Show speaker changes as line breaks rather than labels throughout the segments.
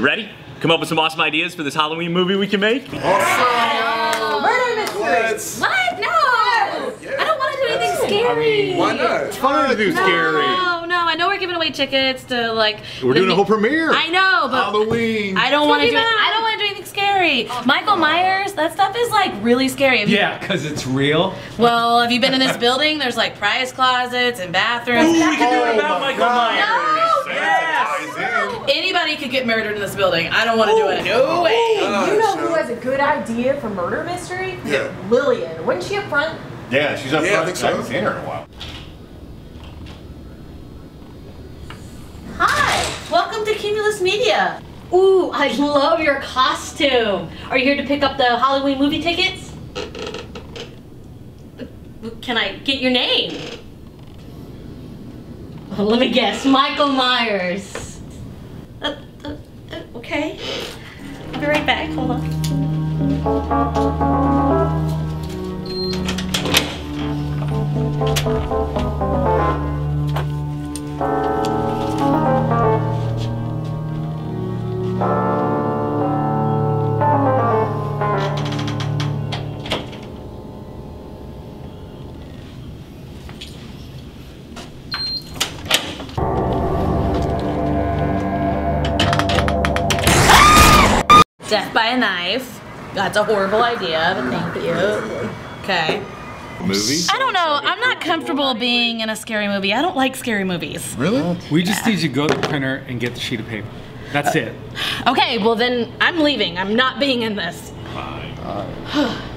Ready? Come up with some awesome ideas for this Halloween movie we can make? Awesome!
Murder mystery.
What? No! I don't want to do anything scary.
Why not?
It's fun to do scary.
No, no, I know we're giving away tickets to like.
We're doing a whole premiere.
I know, but
Halloween.
I don't want to do.
bad.
I don't want to do anything scary. Michael Myers, that stuff is like really scary. Have
Yeah, because it's real.
Well, have you been in this building? There's like prize closets and bathrooms.
we can do it
Oh
about Michael
God.
Myers.
Ties in.
Anybody could get murdered in this building. I don't want to do it. No way.
Oh, you know who has a good idea for murder mystery?
Yeah.
Lillian. Wasn't she up front?
Yeah, she's up
Yeah, I
front.
think so.
I haven't seen her in a while.
Hi, welcome to Cumulus Media.
Ooh, I love your costume. Are you here to pick up the Halloween movie tickets? Can I get your name? Let me guess, Michael Myers.
Okay. I'll be right back. Hold on. Death by a knife. That's a horrible idea, but thank you. Okay.
Movie?
I don't know. I'm not comfortable being in a scary movie. I don't like scary movies.
Really?
We just need you to go to the printer and get the sheet of paper. That's uh, it.
Okay, well then I'm leaving. I'm not being in this.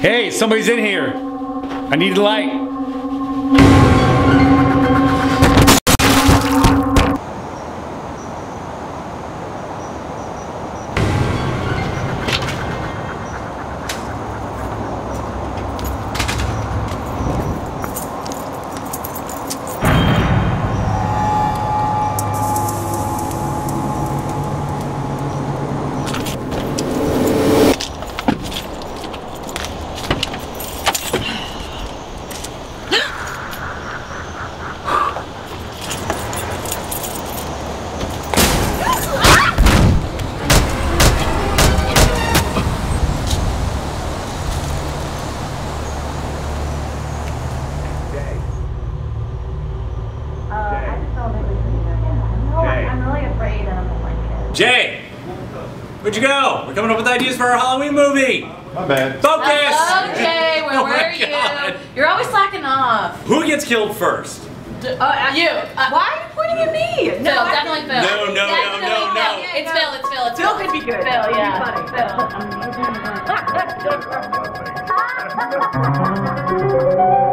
Hey, somebody's in here. I need a light.
Where'd you go? We're coming up with ideas for our Halloween movie.
My bad.
Focus!
Okay, where
Oh
were you?
God.
You're always slacking off.
Who gets killed first?
D- uh, you. Uh,
Why are you pointing at me?
Phil,
No,
definitely Phil.
No, no, no, no, no.
Phil. It's Phil, it's Phil, it's
Phil
Phil.
could be good.
Phil, yeah.
Funny.
Phil.